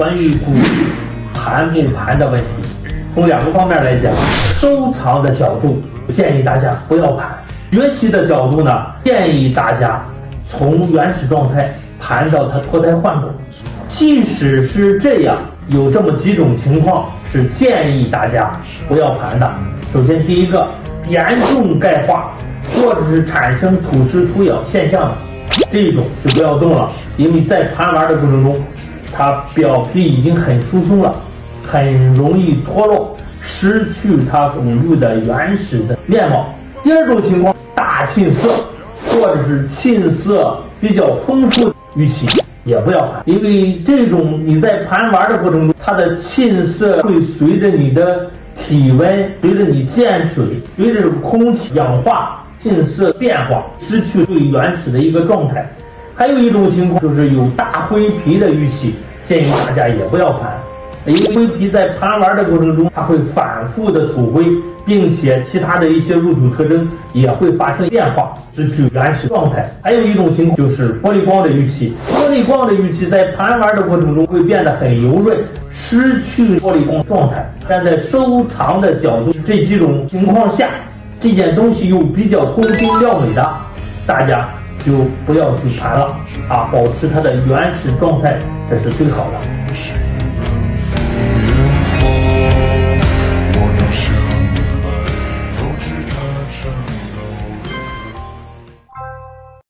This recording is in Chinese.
关于古盘不盘的问题，从两个方面来讲，收藏的角度建议大家不要盘；学习的角度呢，建议大家从原始状态盘到它脱胎换骨。即使是这样，有这么几种情况是建议大家不要盘的。首先，第一个严重钙化，或者是产生土石土咬现象的，这种就不要动了，因为在盘玩的过程中，它表皮已经很疏松了，很容易脱落，失去它古玉的原始的面貌。第二种情况，大沁色，或者是沁色比较丰富的玉器。也不要盘，因为这种你在盘玩的过程中，它的沁色会随着你的体温、随着你见水、随着空气氧化，沁色变化，失去最原始的一个状态。还有一种情况就是有大灰皮的玉器，建议大家也不要盘。因为灰皮在盘玩的过程中，它会反复的吐灰，并且其他的一些入土特征也会发生变化，失去原始状态。还有一种情况就是玻璃光的玉器，玻璃光的玉器在盘玩的过程中会变得很油润，失去玻璃光状态。站在收藏的角度，这几种情况下，这件东西又比较光鲜亮美的，大家就不要去盘了啊，保持它的原始状态，这是最好的。